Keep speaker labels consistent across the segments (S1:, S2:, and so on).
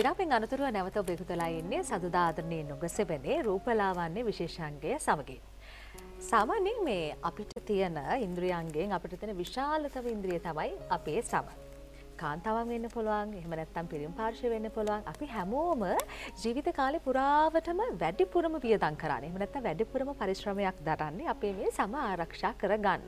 S1: විරාපෙන් අනතුරුව නැවත ඔබ එකතුලා ඉන්නේ සදුදා ආදරණීය නුගසෙබනේ රූපලාවන්‍ය විශේෂාංගය සමගින්. සාමාන්‍යයෙන් මේ අපිට තියෙන ඉන්ද්‍රියයන්ගෙන් අපිට තියෙන විශාලතම ඉන්ද්‍රිය තමයි අපේ සම. කාන්තාවන් වෙන්න පුළුවන් එහෙම නැත්නම් පිරිම් පාර්ශ්ව වෙන්න පුළුවන් අපි හැමෝම ජීවිත කාලේ පුරාවටම වැඩිපුරම වියදම් කරන්නේ එහෙම නැත්නම් වැඩිපුරම පරිශ්‍රමයක් දරන්නේ අපේ මේ සම ආරක්ෂා කරගන්න.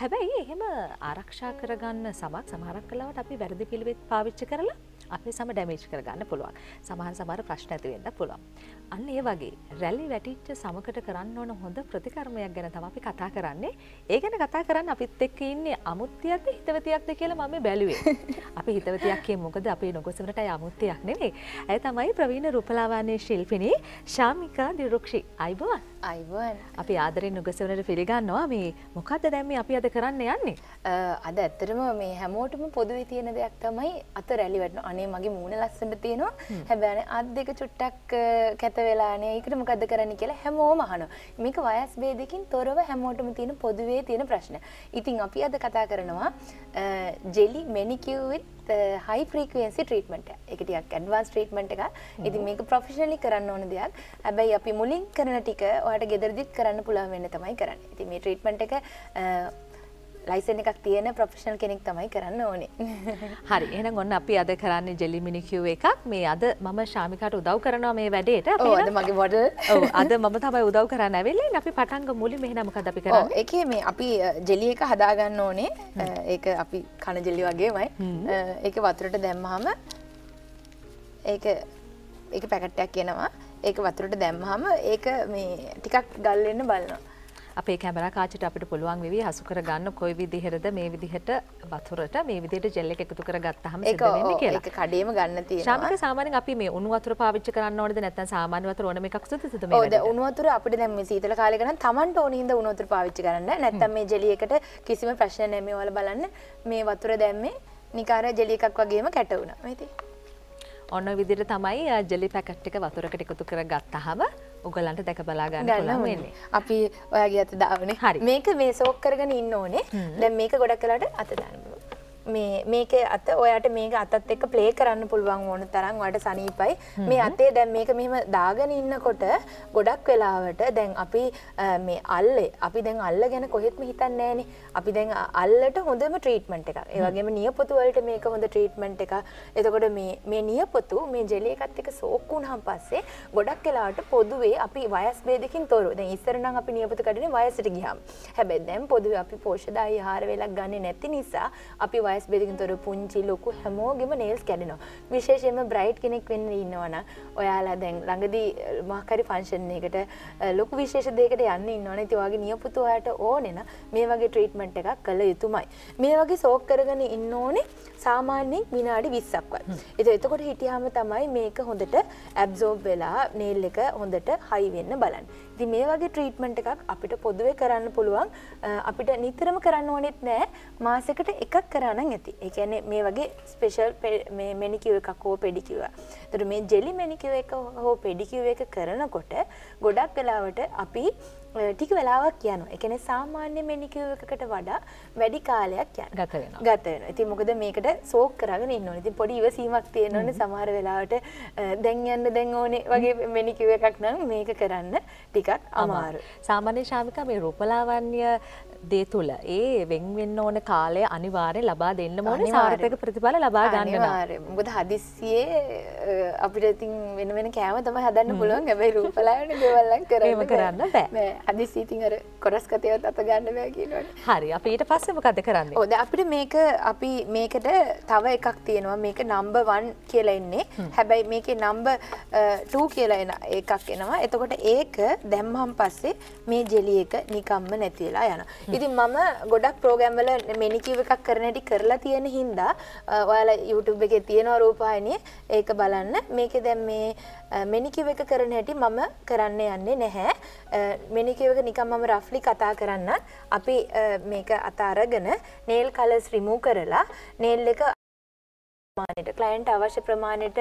S1: හැබැයි එහෙම ආරක්ෂා කරගන්න සමක් සමහරක් වෙලාවට අපි වැරදි පිළිවෙත් පාවිච්චි කරලා අපේ සම ඩැමේජ් කරගන්න පුළුවන්. සමහර සමහර ප්‍රශ්න ඇති වෙන්න පුළුවන්. අන්න ඒ වගේ රැලි වැටිච්ච සමකට කරන්න ඕන හොඳ ප්‍රතිකර්මයක් ගැන තමයි අපි කතා කරන්නේ. ඒ ගැන කතා කරන්න අපිත් එක්ක ඉන්නේ අමුත්‍යයක්ද හිතවතියක්ද කියලා මම බැලුවේ. අපි හිතවතියක් මොකද අපේ නොගොසවරට අමුත්‍යයක් නෙවෙයි. ඇය තමයි ප්‍රවීණ රූපලාවන්‍ය ශිල්පිනී ශාමිකා දිරුක්ෂි. අයිබෝවන්.
S2: අයිවන්
S1: අපි ආදරෙන් නුගසවරට පිළිගන්නවා මේ මොකක්ද දැන් මේ අපි අද කරන්න යන්නේ?
S2: අද ඇත්තටම මේ හැමෝටම පොදුවේ තියෙන දෙයක් තමයි අත රැලි වැටෙන. අනේ මගේ මූණ ලස්සනට තියෙනවා. හැබැයි අත් දෙක චුට්ටක් කැත වෙලානේ. ඒකට මොකද්ද කරන්න කියලා හැමෝම අහනවා. මේක වයස් ભેදකින් තොරව හැමෝටම තියෙන පොදුවේ තියෙන ප්‍රශ්න. ඉතින් අපි අද කතා කරනවා jelly with high frequency treatment එක ටිකක් ඇඩ්වාන්ස් ට්‍රීට්මන්ට් එක. ඉතින් මේක ප්‍රොෆෙෂනලි කරන්න ඕන දෙයක්. හැබැයි අපි මුලින් කරන ටික ඔයාලට ගෙදරදිත් කරන්න පුළුවන් වෙන්න තමයි කරන්නේ. ඉතින් මේ ට්‍රීට්මන්ට් එක ලයිසන් එකක් තියෙන ප්‍රොෆෙෂනල් කෙනෙක් තමයි කරන්න ඕනේ.
S1: හරි. එහෙනම් ඔන්න අපි අද කරන්නේ ජෙලි මිනිකියු එකක්. මේ අද මම ශාමිකාට උදව් කරනවා මේ වැඩේට.
S2: අද මගේ.
S1: ඔව් අද මම තමයි උදව් කරන්න ඇවිල්ලා. අපි පටන් ගමු මුලින්ම එහෙනම් මොකද අපි?
S2: ඔව් ඒකේ මේ අපි ජෙලි එක හදාගන්න ඕනේ. ඒක අපි කන ජෙලි වගේමයි. ඒක වතුරට දැම්මහම ඒක ඒක පැකට් එකක් එනවා. ඒක වතුරට දැම්මහම ඒක මේ ටිකක් ගල් වෙන්න බලනවා.
S1: අපේ කැමරා කාචට අපිට පුළුවන් වෙවි හසු කරගන්න කොයි විදිහටද මේ විදිහට වතුරට මේ විදිහට ජෙල් එක එකතු කරගත්තාම සිද්ධ වෙන්නේ කියලා.
S2: ඒක කඩේම ගන්න තියෙනවා.
S1: ශාමික සාමාන්‍යයෙන් අපි මේ උණු වතුර පාවිච්චි කරන්න ඕනේද නැත්නම් සාමාන්‍ය වතුර ඕනම එකක් සුදුසුද මේ
S2: ඔව් දැන් උණු වතුර අපිට දැන් මේ සීතල කාලේ ගන්න Tamanට ඕන හින්දා උණු වතුර පාවිච්චි කරන්න. නැත්නම් මේ ජෙලි එකට කිසිම ප්‍රශ්න නැහැ මේ ඔයාලා බලන්න. මේ වතුර දැම්මේ නිකාර ජෙලි එකක් වගේම කැට වුණා. මේ ඉතින්
S1: ඔන්න විදිහට තමයි ජෙලි පැකට් එක වතුරකට එකතු කරගත්තාම ඔයගලන්ට දැක බලා ගන්න පුළුවන් වෙන්නේ.
S2: අපි ඔයාගේ අත දාවනේ.
S1: හරි.
S2: මේක මේ සෝක් කරගෙන ඉන්න ඕනේ. දැන් මේක ගොඩක් වෙලාට අත දාන්න මේ මේක අත ඔයාට මේක අතත් එක්ක ප්ලේ කරන්න පුළුවන් ඕන තරම් ඔයාට සනීපයි. මේ අතේ දැන් මේක මෙහෙම දාගෙන ඉන්නකොට ගොඩක් වෙලාවට දැන් අපි මේ අල්ලේ අපි දැන් අල්ල ගැන කොහෙත්ම හිතන්නේ නැහනේ. අපි දැන් අල්ලට හොඳම ට්‍රීට්මන්ට් එකක්. ඒ වගේම නියපොතු වලට මේක හොඳ ට්‍රීට්මන්ට් එකක්. එතකොට මේ මේ නියපොතු මේ ජෙලි එකත් එක්ක සෝක් වුණාන් පස්සේ ගොඩක් වෙලාවට පොදුවේ අපි වයස් ભેදකින් තොරව. දැන් ඉස්සර නම් අපි නියපොතු කඩන්නේ වයසට ගියාම. හැබැයි දැන් පොදුවේ අපි පෝෂ්‍යදායී ආහාර වේලක් ගන්නේ නැති නිසා අපි වයස් බෙදකින් තොර පුංචි ලොකු හැමෝගෙම නේල්ස් කැඩෙනවා. විශේෂයෙන්ම බ්‍රයිට් කෙනෙක් වෙන්න ඉන්නවනම් ඔයාලා දැන් ළඟදී මොකක් හරි ෆන්ක්ෂන් එකකට ලොකු විශේෂ දෙයකට යන්න ඉන්නවනේ. ඉතින් ඔයාගේ නියපොතු ඔයාට ඕනේ නම් මේ වගේ ට්‍රීට්මන්ට් එකක් කළ යුතුමයි. මේ වගේ සෝක් කරගෙන ඉන්න ඕනේ සාමාන්‍යයෙන් විනාඩි 20ක්වත්. ඉතින් එතකොට හිටියාම තමයි මේක හොඳට ඇබ්සෝබ් වෙලා නේල් එක හොඳට හයි වෙන්න බලන්න. ඉතින් මේ වගේ ට්‍රීට්මන්ට් එකක් අපිට පොදුවේ කරන්න පුළුවන්. අපිට නිතරම කරන්න ඕනෙත් නෑ. මාසෙකට එකක් කරා නම් ඇති. ඒ කියන්නේ මේ වගේ ස්පෙෂල් මේ මෙනිකියුර් එකක් හෝ පෙඩිකියුර්. ඒතර මේ ජෙලි මෙනිකියුර් එක හෝ පෙඩිකියුර් එක කරනකොට ගොඩක් වෙලාවට අපි ටික වෙලාවක්. ඒ කියන්නේ සාමාන්‍ය මෙනිකියුර් එකකට වඩා වැඩි කාලයක් යනවා.
S1: ගත වෙනවා.
S2: ගත වෙනවා. ඉතින් මොකද මේකට සෝක් කරගෙන ඉන්න. ඉතින් පොඩි ඉවසීමක් තියෙන්න ඕනේ සමහර වෙලාවට දැන් යන්න දැන් ඕනේ වගේ මෙනිකියුර් එකක් නම් මේක කරන්න ටිකක් අමාරුයි.
S1: සාමාන්‍ය ශාමිකා මේ රූපලාවන්‍ය දේ තුල ඒ වෙන් වෙන්න ඕන කාලය අනිවාර්යෙන් ලබා දෙන්න ඕනේ සාර්ථක ප්‍රතිඵල ලබා ගන්න නම්.
S2: අනිවාර්යෙන්. මොකද හදිස්සියේ අපිට ඉතින් වෙන වෙන කෑම තමයි හදන්න පුළුවන්. හැබැයි රූපලාවන්‍ය දේවල් නම් කරන්න
S1: බෑ.
S2: අර කොරස් කතියවත් අත ගන්න බෑ කියනවනේ.
S1: හරි. අපි ඊට පස්සේ මොකද කරන්නේ?
S2: දැන් අපිට මේක අපි මේකට තව එකක් තියෙනවා. මේක නම්බර් 1 කියලා එන්නේ. හැබැයි මේකේ නම්බර් 2 කියලා එන එකක් එනවා. එතකොට ඒක දැම්මහන් පස්සේ මේ ජෙලි එක නිකම්ම නැති වෙලා යනවා. ඉතින් මම ගොඩක් ප්‍රෝග්‍රෑම් වල මෙනිකියුර් එකක් කරන හැටි කරලා තියෙන හින්දා ඔයාලා YouTube එකේ තියෙනවා රූපවාහිනිය ඒක බලන්න. මේකේ දැන් මේ මෙනිකියුර් එක කරන හැටි මම කරන්න යන්නේ නැහැ. මෙනිකියුර් එක නිකන් මම රෆ්ලි කතා කරන්න. අපි මේක අත අරගෙන nail colors remove කරලා nail එක ප්‍රමාණයට ක්ලයින්ට් අවශ්‍ය ප්‍රමාණයට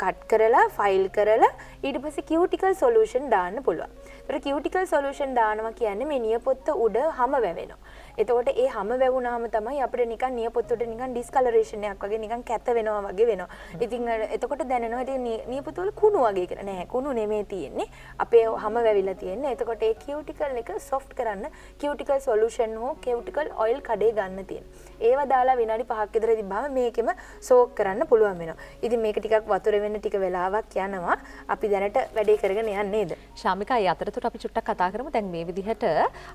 S2: කට් කරලා ෆයිල් කරලා ඊට පස්සේ කියුටිකල් සොලියුෂන් දාන්න පුළුවන්. ඒතර කියුටිකල් සොලියුෂන් දානවා කියන්නේ මේ නියපොත්ත උඩ හැම වැවෙනවා. එතකොට ඒ හැම වැවුනාම තමයි අපිට නිකන් නියපොත්තට නිකන් ඩිස්කලරේෂන් එකක් වගේ නිකන් කැත වෙනවා වගේ වෙනවා. ඉතින් අර එතකොට දැනෙනවා ඉතින් නියපොත්ත වල කුණු වගේ කියලා. නෑ කුණු නෙමෙයි තියෙන්නේ. අපේ හැම වැවිලා තියෙන්නේ. එතකොට ඒ කියුටිකල් එක සොෆ්ට් කරන්න කියුටිකල් සොලියුෂන් හෝ කියුටිකල් ඔයිල් කඩේ ගන්න තියෙනවා. ඒව දාලා විනාඩි 5ක් විතර තිබ්බම මේකෙම සෝක් කරන්න පුළුවන් වෙනවා. ඉතින් මේක ටිකක් වතුර වෙන්න ටික වෙලාවක් යනවා. අපි දැනට වැඩේ කරගෙන යන්නේ නේද?
S1: ශාමිකා ඒ අතරතුර අපි චුට්ටක් කතා කරමු. දැන් මේ විදිහට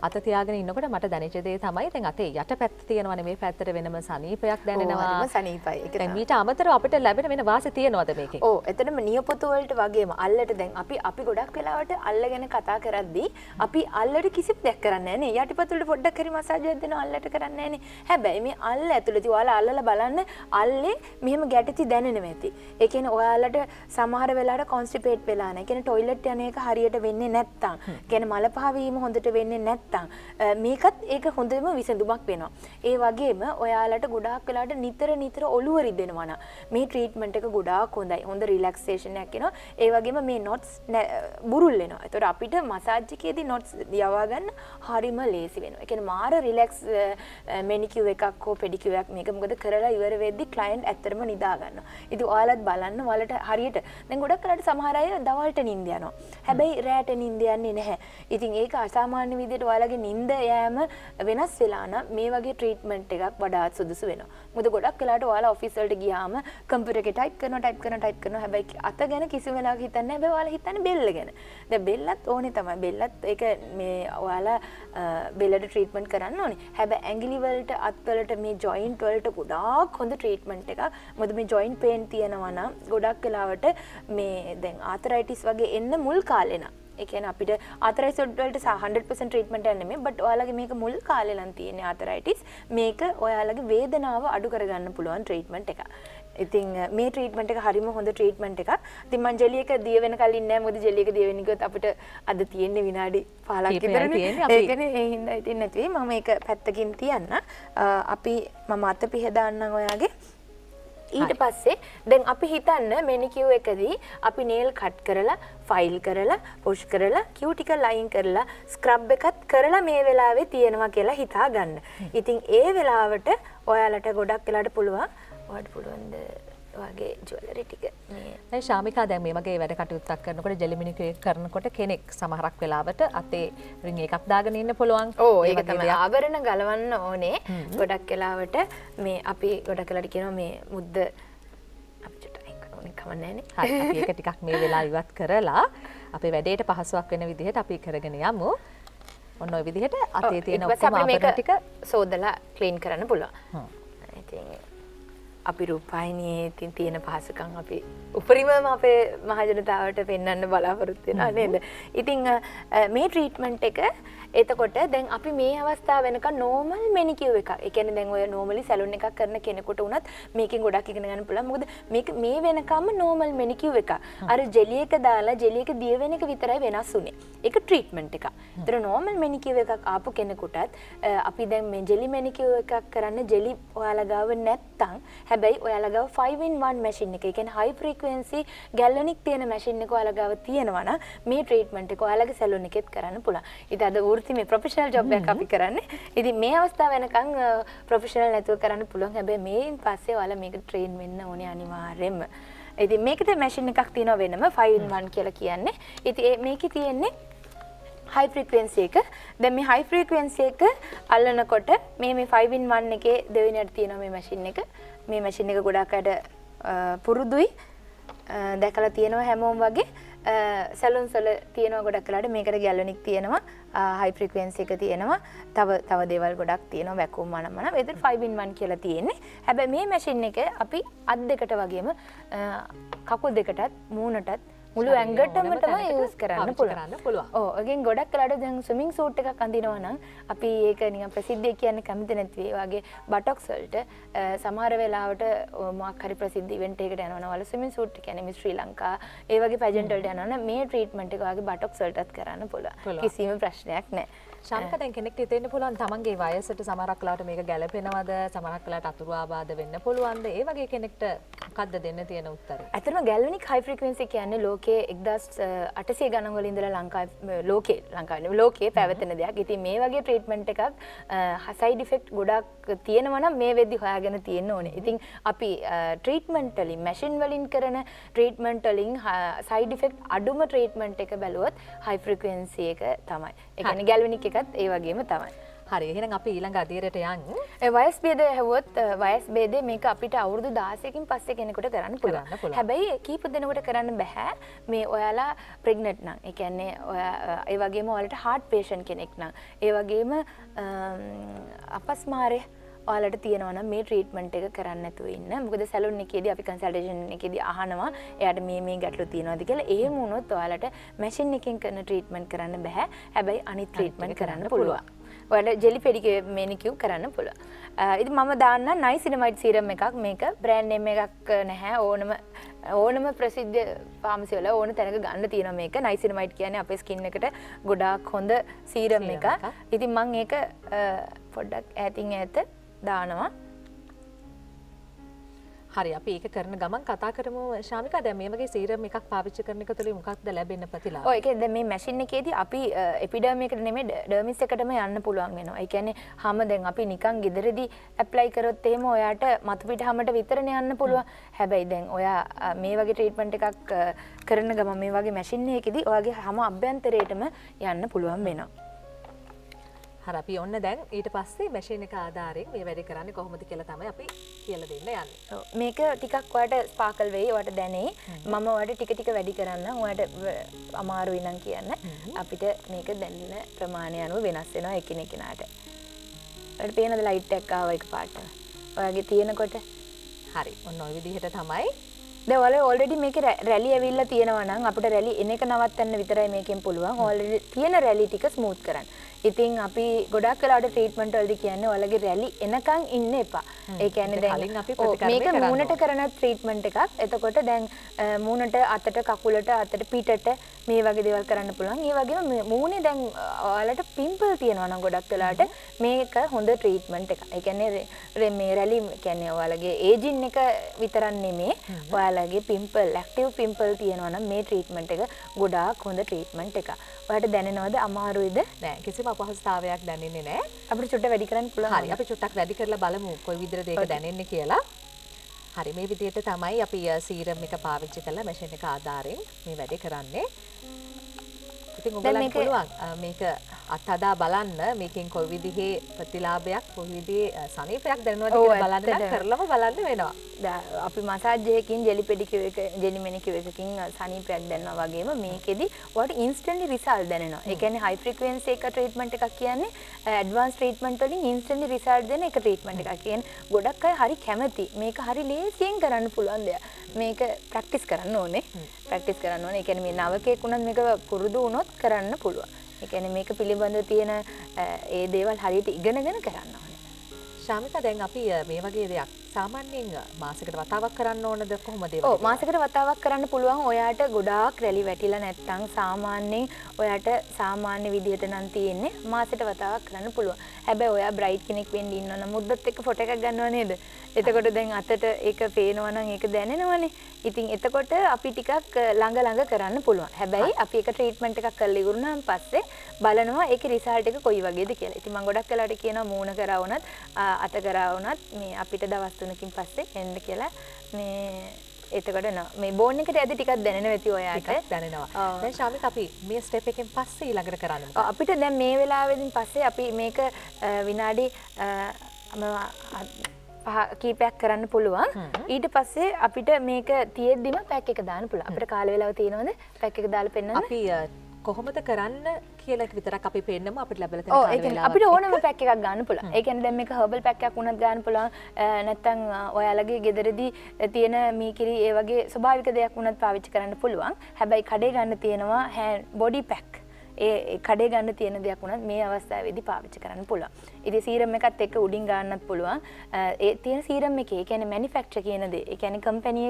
S1: අත තියාගෙන ඉන්නකොට මට දැනෙච්ච දේ තමයි දැන් අතේ යට පැත්ත තියෙනවනේ මේ පැත්තට වෙනම සනීපයක් දැනෙනවා.
S2: සනීපයි.
S1: දැන්
S2: තමයි.
S1: මීට අමතරව අපිට ලැබෙන වෙන වාසි තියෙනවද මේකේ?
S2: ඕ එතනම නියපොතු වලට වගේම අල්ලට දැන් අපි අපි ගොඩක් වෙලාවට අල්ල ගැන කතා කරද්දී අපි අල්ලට කිසිත් දෙයක් කරන්නේ නේ යටිපතුලට පොඩ්ඩක් හරි මසාජ් එකක් දෙනවා අල්ලට කරන්නේ නේ හැබැයි මේ අල්ල ඇතුළතදී ඔයාලා අල්ලලා බලන්න අල්ලේ මෙහෙම ගැටති දැනෙනවා ඇති ඒ කියන්නේ ඔයාලට සමහර වෙලාවට කොන්ස්ටිපේට් වෙලා නැහැ කියන්නේ টয়ලට් යන එක හරියට වෙන්නේ නැත්තම් කියන්නේ මල පහවීම හොඳට වෙන්නේ නැත්තම් මේකත් ඒක හොඳම විසඳුමක් වෙනවා. ඒ වගේම ඔයාලට ගොඩාක් වෙලාවට නිතර නිතර ඔළුව රිදෙනවා නම් මේ ට්‍රීට්මන්ට් එක ගොඩාක් හොඳයි. හොඳ රිලැක්සේෂන් එකක් එනවා. ඒ වගේම මේ නොට්ස් බුරුල් වෙනවා. එතකොට අපිට මසාජ් එකේදී නොට්ස් යවා ගන්න හරිම ලේසි වෙනවා. ඒ කියන්නේ මාර රිලැක්ස් මෙනිකියු එකක් හෝ පෙඩිකියු එකක් මේක මොකද කරලා ඉවර වෙද්දි ක්ලයන්ට් ඇත්තටම නිදා ගන්නවා. ඉතින් ඔයාලත් බලන්න ඔයාලට හරියට දැන් ගොඩක් වෙලාවට සමහර අය දවල්ට නිින්ද යනවා. හැබැයි රැට නිින්ද යන්නේ නැහැ. ඉතින් ඒක අසාමාන්‍ය විදිහට ඔයාලගේ නිින්ද යෑම වෙනස් වෙලා නම් මේ වගේ ට්‍රීට්මන්ට් එකක් වඩාත් සුදුසු වෙනවා. මොකද ගොඩක් වෙලාවට ඔයාලා ඔෆිස් වලට ගියාම කම්පියුටර් එකේ ටයිප් කරනවා ටයිප් කරනවා ටයිප් කරනවා. හැබැයි අත ගැන කිසිම වෙලාවක හිතන්නේ නැහැ. හැබැයි ඔයාලා හිතන්නේ බෙල්ල ගැන. දැන් බෙල්ලත් ඕනේ තමයි. බෙල්ලත් ඒක මේ ඔයාලා අ, බෙල්ලට ට්‍රීට්මන්ට් කරන්න ඕනේ. හැබැයි ඇඟිලි වලට අත් වලට මේ ජොයින්ට් වලට ගොඩාක් හොඳ ට්‍රීට්මන්ට් එකක්. මොකද මේ ජොයින්ට් පේන් තියෙනවා නම් ගොඩක් වෙලාවට මේ දැන් ආතරයිටිස් වගේ එන්න මුල් කාලේ නම් කියන්නේ අපිට ආතරයිටිස් වලට 100% ට්‍රීට්මන්ට් එකක් නෙමෙයි බට් ඔයාලගේ මේක මුල් කාලේ නම් තියෙන ආතරයිටිස් මේක ඔයාලගේ වේදනාව අඩු කරගන්න පුළුවන් ට්‍රීට්මන්ට් එකක්. ඉතින් මේ ට්‍රීට්මන්ට් එක හරිම හොඳ ජෙලි එක දිය වෙන කලින් නෑ මොකද ජෙලි එක දිය වෙන ගියොත් අපිට අද තියෙන්නේ විනාඩි 15ක්
S1: කීපයක්
S2: විතරනේ.
S1: තියෙන්නේ. අපි-
S2: ඒකනේ ඒ හින්දා ඉතින් නැති වෙයි. මම මේක පැත්තකින් තියන්න. අපි මම අත පිහදාන්නම් ඔයාගේ. ඊට පස්සේ දැන් අපි හිතන්න මෙනිකියු එකදී අපි නේල් කට් කරලා ෆයිල් කරලා පුෂ් කරලා කියුටිකල් ලයින් කරලා ස්ක්‍රබ් එකත් කරලා මේ වෙලාවේ තියෙනවා කියලා හිතා ගන්න. ඉතින් ඒ වෙලාවට ඔයාලට ගොඩක් වෙලාට පුළුවන් ඔයාලට පුළුවන්ද වගේ ජුවලරි ටික මේ
S1: ශාමිකා දැන් මේ වගේ වැඩ කටයුත්තක් කරනකොට ජෙලිමිනිකේ කරනකොට කෙනෙක් සමහරක් වෙලාවට අතේ රින් එකක් දාගෙන ඉන්න පුළුවන්.
S2: ඕ ඒක තමයි. ආවරණ ගලවන්න ඕනේ ගොඩක් වෙලාවට මේ අපි ගොඩක් වෙලාට කියනවා මේ මුද්ද අපි චුට්ටක් ඒක ඕනේ කමන්නේ
S1: ඒක ටිකක් මේ වෙලා ඉවත් කරලා අපේ වැඩේට පහසුවක් වෙන විදිහට අපි කරගෙන යමු. ඔන්න ඔය විදිහට අතේ තියෙන ටික
S2: සෝදලා ක්ලීන් කරන්න පුළුවන්. ඉතින් අපි රූපాయనిයේ තින් තියෙන පහසුකම් අපි උපරිමම අපේ මහජනතාවට පෙන්වන්න බලාපොරොත්තු වෙනවා නේද? ඉතින් මේ ට්‍රීට්මන්ට් එක එතකොට දැන් අපි මේ අවස්ථාව වෙනකන් නෝමල් මෙනිකියු එකක්. ඒ කියන්නේ දැන් ඔය නෝමලි සැලුන් එකක් කරන කෙනෙකුට උනත් මේකෙන් ගොඩක් ඉගෙන ගන්න පුළුවන්. මොකද මේක මේ වෙනකම්ම නෝමල් මෙනිකියු එකක්. අර ජෙලි එක දාලා ජෙලි එක දිය වෙන එක විතරයි වෙනස් උනේ. ඒක ට්‍රීට්මන්ට් එකක්. ඒතර නෝමල් මෙනිකියු එකක් ආපු කෙනෙකුටත් අපි දැන් මේ ජෙලි මෙනිකියු එකක් කරන්න ජෙලි ඔයාලා ගාව නැත්තම් හැබැයි ඔයාලා ගාව 5 in 1 මැෂින් එක. ඒ කියන්නේ high frequency galvanic තියෙන මැෂින් එක ඔයාලා ගාව තියෙනවා නම් මේ ට්‍රීට්මන්ට් එක ඔයාලගේ සැලුන් එකෙත් කරන්න පුළුවන්. ඉතින් අද වෘත්ති මේ ප්‍රොෆෙෂනල් ජොබ් එකක් අපි කරන්නේ. ඉතින් මේ අවස්ථාව වෙනකන් ප්‍රොෆෙෂනල් නැතුව කරන්න පුළුවන්. හැබැයි මේන් පස්සේ ඔයාලා මේක ට්‍රේන් වෙන්න ඕනේ අනිවාර්යයෙන්ම. ඉතින් මේකට මැෂින් එකක් තියෙනවා වෙනම 5 in 1 කියලා කියන්නේ. ඉතින් මේකේ තියෙන්නේ හයි ෆ්‍රීකවෙන්සි එක. දැන් මේ හයි ෆ්‍රීකවෙන්සි එක අල්ලනකොට මේ මේ 5 in 1 එකේ දෙවෙනියට තියෙනවා මේ මැෂින් එක. මේ මැෂින් එක ගොඩක් අයට අ, පුරුදුයි. අ, දැකලා තියෙනවා හැමෝම වගේ. සැලුන්ස් වල තියෙනවා ගොඩක් වෙලාට මේකට ගැලොනික් තියෙනවා. හයි ෆ්‍රීකවෙන්සි එක තියෙනවා. තව තව දේවල් ගොඩක් තියෙනවා. වැකුම් මන මන වෙදර 5 in 1 කියලා තියෙන්නේ. හැබැයි මේ මැෂින් එක අපි අත් දෙකට වගේම අ, කකුල් දෙකටත් මූණටත් මුළු තමයි
S1: තැනකට
S2: යූස් කරන්න
S1: පාවිච්චි
S2: පුළුවන්.
S1: කරන්න පුළුවන්.
S2: ඕ ඒකෙන් ගොඩක් වෙලාට දැන් ස්විමින් සූට් එකක් අඳිනවා නම් අපි ඒක නිකන් ප්‍රසිද්ධිය කියන්නේ කැමති නැති ඒ වගේ බටොක්ස් වලට අ, සමහර වෙලාවට ඔ, මොකක් හරි ප්‍රසිද්ධ ඉවෙන්ට් එකකට යනවා නම් වල swimming suit miss Sri Lanka ඒ වගේ පැජන්ට් වලට යනවා නම් මේ ට්‍රීට්මන්ට් එක වගේ බටොක්ස් වලටත් කරන්න. පුළුවන්. කිසිම ප්‍රශ්නයක් නැහැ.
S1: ශාමික දැන් කෙනෙක් හිතෙන්න පුළුවන් තමන්ගේ වයසට සමහරක් වෙලාවට මේක ගැළපෙනවද සමහරක් වෙලාවට අතුරු ආබාධ වෙන්න පුළුවන්ද ඒ වගේ කෙනෙක්ට මොකද්ද දෙන්න තියෙන උත්තරය
S2: ඇතරම ගැල්වනික් හයි ෆ්‍රිකවෙන්සි කියන්නේ ලෝකයේ එක්දස් අටසේ ගණන්වල ඉඳලා ලංකා ලෝකේ ලංකාවේ ලෝකයේ පැවතෙන දෙයක්. ඉතින් මේ වගේ ට්‍රීට්මන්ට් එකක් සයිඩ් ඉෆෙක්ට් ගොඩක් තියෙනවා නම් මේ වෙද්දි හොයාගෙන තියෙන්න ඕනේ. ඉතින් අපි ට්‍රීට්මන්ට් වලින් මැෂින් වලින් කරන ට්‍රීට්මන්ට් වලින් සයිඩ් ඉෆෙක්ට් අඩුම ට්‍රීට්මන්ට් එක බැලුවොත් හයි ෆ්‍රිකවෙන්සි එක තමයි. ඒ කියන්නේ ගැල්වනික් එකත් ඒ වගේම තමයි.
S1: හරි එහෙනම් අපි ඊළඟ අදියරට යන්
S2: වයස් බේද හැවොත් වයස් බේදේ මේක අපිට අවුරුදු දාසයකින් පස්සේ කෙනෙකුට කරන්න පුළුවන්. හැබැයි කීප දෙනෙකුට කරන්න බැහැ මේ ඔයාලා ප්‍රෙග්නට් නම්. ඒ කියන්නේ ඔයා ඒ වගේම ඔයාලට හાર્ට් පේෂන්ට් කෙනෙක් නම්. ඒ වගේම අපස්මාරය ඔයාලට තියෙනවා නම් මේ ට්‍රීට්මන්ට් එක කරන්න නැතුව ඉන්න. මොකද සැලුන් එකේදී අපි කන්සල්ටේෂන් එකේදී අහනවා එයාට මේ මේ ගැටලු තියෙනවද කියලා. එහෙම වුණොත් ඔයාලට මැෂින් එකකින් කරන ට්‍රීට්මන්ට් කරන්න බෑ. හැබැයි අනිත් ට්‍රීට්මන්ට් කරන්න පුළුවන්. ඔයාලට ජෙලි පෙඩිකේ මේනිකියු කරන්න පුළුවන්. ඉතින් මම දාන්න නයිසිනමයිට් සීරම් එකක් මේක බ්‍රෑන්ඩ් නේම් එකක් නැහැ ඕනම ඕනම ප්‍රසිද්ධ පාමසි වල ඕන තැනක ගන්න තියෙනවා මේක නයිසිනමයිට් කියන්නේ අපේ ස්කින් එකට ගොඩාක් හොඳ සීරම්. එකක්. ඉතින් මම ඒක පොඩ්ඩක් ඈතින් ඈත දානවා.
S1: හරි අපි ඒක කරන ගමන් කතා කරමු ශාමිකා දැන් මේ වගේ සීරම් එකක් පාවිච්චි කරන එක තුළින් මොකක්ද ලැබෙන්න ප්‍රතිලාභ
S2: ඔය ඒක දැන් මේ මැෂින් එකේදී අපි එපිඩර්ම් එකට නෙමෙයි ඩර්මිස් එකටම යන්න පුළුවන් වෙනවා. ඒ කියන්නේ හැම දැන් අපි නිකන් ගෙදරදී ඇප්ලයි කරොත් එහෙම ඔයාට මතු පිට හැමට විතරනේ යන්න පුළුවන්. හැබැයි දැන් ඔයා මේ වගේ ට්‍රීට්මන්ට් එකක් කරන ගමන් මේ වගේ මැෂින් එකකදී ඔයාගේ හැම අභ්‍යන්තරයටම යන්න පුළුවන් වෙනවා.
S1: හරි අපි ඔන්න දැන් ඊට පස්සේ මැෂින් එක ආධාරයෙන් මේ වැඩේ කරන්නේ කොහොමද කියලා තමයි අපි කියලා දෙන්න යන්නේ.
S2: මේක ටිකක් ඔයාට ස්පාකල් වෙයි ඔයාට දැනෙයි. මම ඔයාට ටික ටික වැඩි කරන්න ඔයාට ව- අමාරුයි නම් කියන්න. අපිට මේක දැනෙන ප්‍රමාණය අනුව වෙනස් වෙනවා එකිනෙකනාට. ඔයාලට පේනද ලයිට් එකක් ආවා එකපාරට. ඔයාගේ තියෙනකොට
S1: හරි ඔන්න ඔය විදිහට තමයි
S2: දැන් ඔයාලා ඔල්රෙඩි මේකේ රැලි ඇවිල්ලා තියෙනවා නම් අපිට රැලි එන එක නවත්තන්න විතරයි මේකෙන් පුළුවන්. ඔල්රෙඩි තියෙන රැලි ටික ස්මූත් කරන්න. ඉතින් අපි ගොඩක් වෙලාවට ට්‍රීට්මන්ට් වලදී කියන්නේ ඔයාලගේ රැලි එනකන් ඉන්න එපා. ඒ කියන්නේ දැන් මේක මූණට. කරන ට්‍රීට්මන්ට් එකක්. එතකොට දැන් මූණට අතට කකුලට අතට පිටට මේ වගේ දේවල් කරන්න පුළුවන්. ඒ වගේම මූණේ දැන් ඔයාලට පිම්පල් තියෙනවා නම් ගොඩක් වෙලාවට මේක හොඳ ට්‍රීට්මන්ට් එකක්. ඒ කියන්නේ මේ රැලි කියන්නේ ඔයාලගේ ඒජින් එක විතරක් නෙමේ. ඔයාලගේ පිම්පල් ඇක්ටිව් පිම්පල් තියෙනවා නම් මේ ට්‍රීට්මන්ට් එක ගොඩාක් හොඳ ට්‍රීට්මන්ට් එකක්. ඔයාලට දැනෙනවද අමාරුයිද?
S1: නෑ කිසිම අපහසුතාවයක් දැනෙන්නේ නෑ
S2: අපිට චුට්ට වැඩි කරන්න පුළුවන්.
S1: හරි අපි චුට්ටක් වැඩි කරලා බලමු කොයි විදිහටද ඒක දැනෙන්නේ කියලා හරි මේ විදිහට තමයි අපි සීරම් එක පාවිච්චි කරලා මැෂින් එක ආධාරයෙන් මේ වැඩේ කරන්නේ. ඉතින්
S2: මේක-
S1: පුළුවන් මේක අත්හදා බලන්න මේකෙන් කොයි විදිහේ ප්‍රතිලාභයක් අ, සනීපයක් කියලා බලන්න. කරලම බලන්න වෙනවා
S2: අපි මසාජ්යකින් ජෙලි පෙඩිකියු එක ජෙලි මෙනිකියු එකකින් සනීපයක් දැනනවා වගේම මේකෙදි ඔයාලට ඉන්ස්ටන්ට්ලි රිසල්ට් දැනෙනවා. ඒ කියන්නේ හයි ෆ්‍රීකවෙන්සි එක ට්‍රීට්මන්ට් එකක් කියන්නේ ඇඩ්වාන්ස් ට්‍රීට්මන්ට් වලින් ඉන්ස්ටන්ට්ලි රිසල්ට් දෙන එක ට්‍රීට්මන්ට් එකක්. කියන්නේ ගොඩක් අය හරි කැමති. මේක හරි ලේසියෙන් කරන්න පුළුවන් දෙයක්. මේක ප්‍රැක්ටිස් කරන්න ඕනේ. ප්‍රැක්ටිස් කරන්න ඕනේ. කියන්නේ මේ නවකෙක් වුණත් මේක පුරුදු වුණොත් කරන්න පුළුවන්. කියන්නේ මේක පිළිබඳව තියෙන ඒ දේවල් හරියට ඉගෙනගෙන කරන්න ඕනේ.
S1: ශාමිකා දැන් අපි මේ වගේ දෙයක් සාමාන්‍යයෙන් මාසෙකට වතාවක් කරන්න ඕනද කොහොමද ඒ
S2: ඔව් මාසෙකට වතාවක් කරන්න පුළුවන් ඔයාට ගොඩාක් රැලි වැටිලා නැත්තම් සාමාන්‍යයෙන් ඔයාට සාමාන්‍ය විදිහට නම් තියෙන්නේ මාසෙට වතාවක් කරන්න පුළුවන්. හැබැයි ඔයා බ්‍රයිට් කෙනෙක් වෙන්න ඉන්නවා නම් මුද්දත් එක්ක ෆොටෝ එකක් ගන්නව නේද? එතකොට දැන් අතට ඒක පේනවා නම් ඒක දැනෙනවනේ. ඉතින් එතකොට අපි ටිකක් ළඟ ළඟ කරන්න පුළුවන්. හැබැයි අපි ඒක ට්‍රීට්මන්ට් එකක් කරලා ඉවරුනාන් පස්සේ බලනවා ඒකේ රිසල්ට් එක කොයි වගේද කියලා. ඉතින් මම ගොඩක් වෙලාවට කියනවා මූණ කරා වුණත් අත කරා වුණත් මේ අපිට දවස් තුනකින් පස්සේ එන්න කියලා මේ එතකොට මේ බෝන් එකට ඇද ටිකක් දැනෙන වෙති ඔයාට.
S1: දැනෙනවා. දැන් ශාමිකා අපි මේ ස්ටෙප් එකෙන් පස්සේ ඊළඟට කරන්න
S2: අපිට දැන් මේ වෙලාවෙදින් පස්සේ අපි මේක විනාඩි කීපයක් කරන්න පුළුවන්. ඊට පස්සේ අපිට මේක තියෙද්දිම පැක් එක දාන්න පුළුවන්. අපිට කාල වේලාව තියෙනවද? පැක් එක දාලා පෙන්නන්න?
S1: අපි කොහොමද කරන්න කියලා විතරක් අපි පෙන්නමු අපිට ලැබිලා
S2: අපිට. ඕනම පැක් එකක් ගන්න පුළුවන්. ඒ කියන්නේ දැන් මේක හර්බල් පැක් එකක් වුණත් ගන්න නැත්නම් අ, ඔයාලගේ ගෙදරදී තියෙන මීකිරි ඒ වගේ ස්වභාවික දෙයක් වුණත් පාවිච්චි කරන්න පුළුවන්. හැබැයි කඩේ ගන්න තියෙනවා බොඩි පැක්. ඒ කඩේ ගන්න තියෙන දෙයක් වුණත් මේ අවස්ථාවේදී පාවිච්චි කරන්න පුළුවන්. ඉතින් සීරම් එකත් එක්ක උඩින් ගන්නත් පුළුවන්. ඒ තියෙන සීරම් එකේ කියන දේ. ඒ කියන්නේ කම්පැනි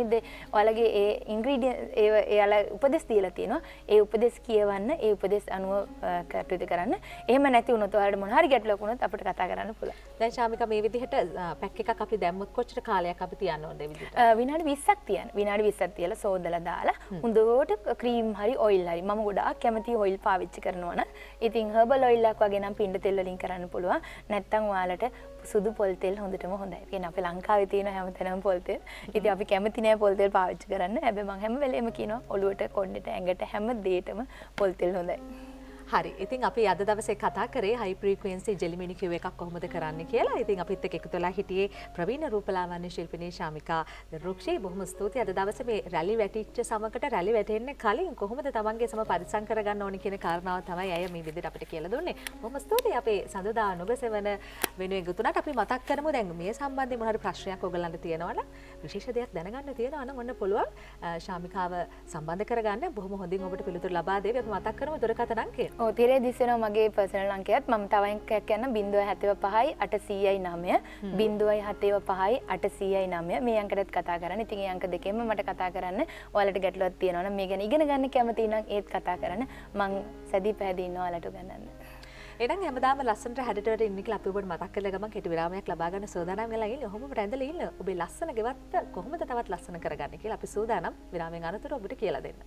S2: ඔයාලගේ ඒ ඉන්ග්‍රීඩියන්ට් ඒ එයාලා උපදෙස් දීලා තියෙනවා. ඒ උපදෙස් කියවන්න, ඒ උපදෙස් අනුව කටයුතු කරන්න. එහෙම නැති වුණොත් ඔයාලට මොන හරි ගැටලුවක් වුණොත් අපිට කතා කරන්න පුළුවන්.
S1: දැන් ශාමිකා මේ විදිහට පැක් එකක් අපි දැම්මොත් කොච්චර කාලයක් අපි තියන්න ඕනද?
S2: විනාඩි 20ක් තියන්න. විනාඩි 20ක් තියලා සෝදලා දාලා හොඳට ක්‍රීම් හරි ඔයිල් හරි මම ගොඩාක් කැමති ඔයිල් පාවිච්චි කරනවා නම් ඉතින් හර්බල් ඔයිල් එකක් වගේ නම් පින්ඩ තෙල් වලින් කරන්න පුළුවන්. නැත්තම් ඔයාලට සුදු පොල් තෙල් හොඳටම හොඳයි. ඒ කියන්නේ අපේ ලංකාවේ තියෙන හැමතැනම පොල් තෙල්. ඉතින් අපි කැමති නෑ පොල් තෙල් පාවිච්චි කරන්න. හැබැයි මම හැම වෙලේම කියනවා ඔළුවට කොණ්ඩෙට ඇඟට හැම දෙයකටම පොල් තෙල් හොඳයි.
S1: හරි ඉතින් අපි අද දවසේ කතා කරේ හයි ප්‍රීකුවෙන්සි ජෙලිමිනි කිව් එකක් කොහොමද කරන්න කියලා. ඉතින් අපිත් එක්ක එකතු වෙලා හිටියේ ප්‍රවීණ රූපලාවන්‍ය ශිල්පිනී ශාමිකා රුක්ෂී බොහොම ස්තුතියි. අද දවසේ මේ රැලි වැටිච්ච සමකට රැලි වැටෙන්න කලින් කොහොමද තමන්ගේ සම පරිසම් කරගන්න ඕනි කියන කාරණාව තමයි අය මේ විදිහට අපිට කියලා දුන්නේ. බොහොම ස්තුතියි අපේ සඳදා නුගසෙවන වෙනුවෙන් ගුතුණට අපි මතක් කරමු දැන් මේ සම්බන්ධයෙන් මොන හරි ප්‍රශ්නයක් ඔයගලන්ට තියෙනවා නම් විශේෂ දෙයක් දැනගන්න තියෙනවා නම් ඔන්න පුළුවන් ශාමිකාව සම්බන්ධ කරගන්න බොහොම හොඳින් ඔබට පිළිතුරු ලබා දෙවි. අපි මතක් කරමු දුරකථන අංකය.
S2: ඔව් තිරේ දිස්සෙනවා මගේ පර්සනල් අංකයත් මම තව එකක් යන 075 809 075 809 මේ අංකයටත් කතා කරන්න. ඉතින් ඒ අංක දෙකෙන්ම මට කතා කරන්න. ඔයාලට ගැටලුවක් තියෙනවා නම් මේ ගැන ඉගෙන ගන්න කැමති නම් ඒත් කතා කරන්න. මං සැදී පැහැදී ඉන්නවා ඔයාලට උගන්වන්න.
S1: එහෙනම් හැමදාම ලස්සනට හැඩට ඉන්න කියලා අපි ඔබට මතක් කරලා ගමන් කෙටි විරාමයක් ලබා ගන්න සූදානම් වෙලා ඉන්නේ. ඔහොම රැඳලා ඉන්න. ඔබේ ලස්සන ගෙවත්ත කොහොමද තවත් ලස්සන කරගන්නේ කියලා අපි සූදානම් විරාමයෙන් අනතුරු ඔබට කියලා දෙන්න.